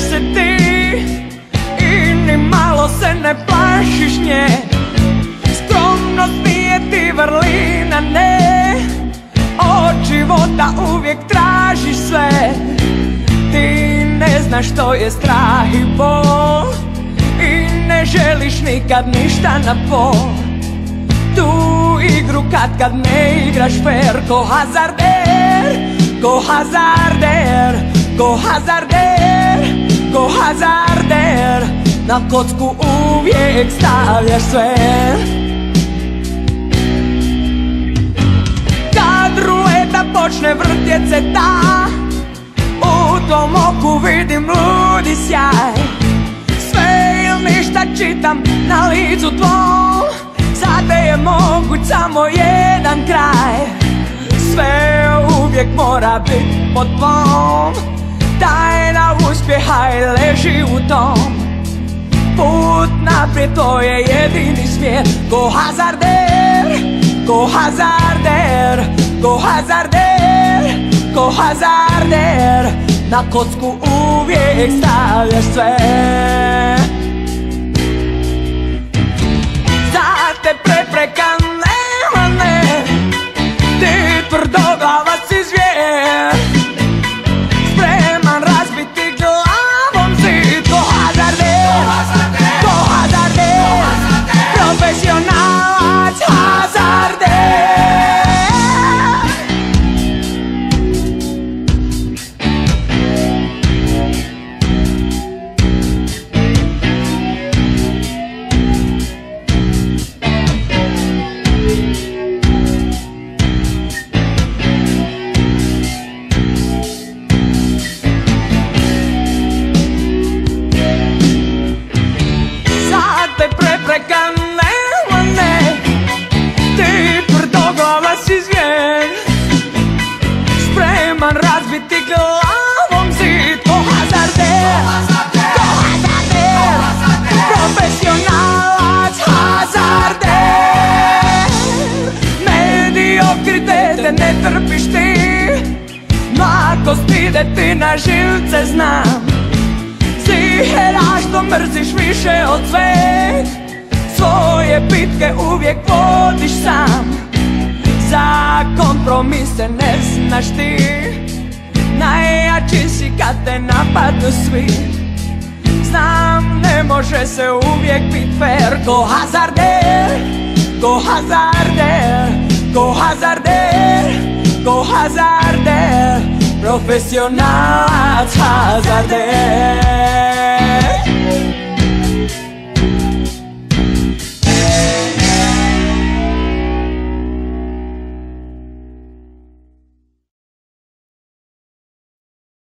smiješ se ti I ni malo se ne plašiš nje. Skromnost nije ti vrlina, ne. Od života uvijek tražiš sve. Ti ne znaš što je strah i bol I ne želiš nikad ništa na pol. Tu igru kad kad ne igraš fair Ko hazarder, ko hazarder, ko hazarder ko hazarder Na kocku uvijek stavljaš sve. Kad ruleta počne vrtjet se ta. U tom oku vidim ludi sjaj. Sve ili ništa čitam na licu tvom Za je moguć samo jedan kraj. Sve uvijek mora bit pod tvom Tajna uspjeha je leži u tom. Put naprijed to je jedini smjer Go hazarder, go hazarder, go hazarder, go hazarder. Na kocku uvijek stavljaš sve Za te prepreka nema ne tvrdoglava ne trpiš ti ti na živce znam Zihera što mrziš više od sve Svoje bitke uvijek vodiš sam Za kompromise ne znaš ti Najjači si kad te napadnu svi Znam ne može se uvijek bit fair. Ko hazarder, ko hazarder Go hazarder, go hazarder Profesionalac hazarder